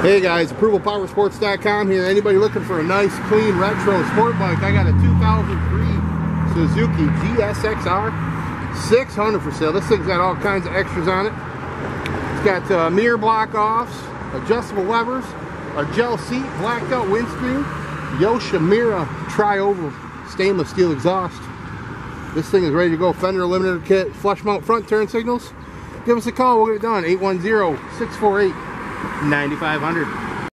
Hey guys, ApprovalPowersports.com here. Anybody looking for a nice, clean, retro sport bike? I got a 2003 Suzuki GSXR 600 for sale. This thing's got all kinds of extras on it. It's got uh, mirror block offs, adjustable levers, a gel seat, blacked out windscreen, Yoshimura tri-oval stainless steel exhaust. This thing is ready to go. Fender eliminator kit, flush mount front turn signals. Give us a call. We'll get it done. 810 648 9500.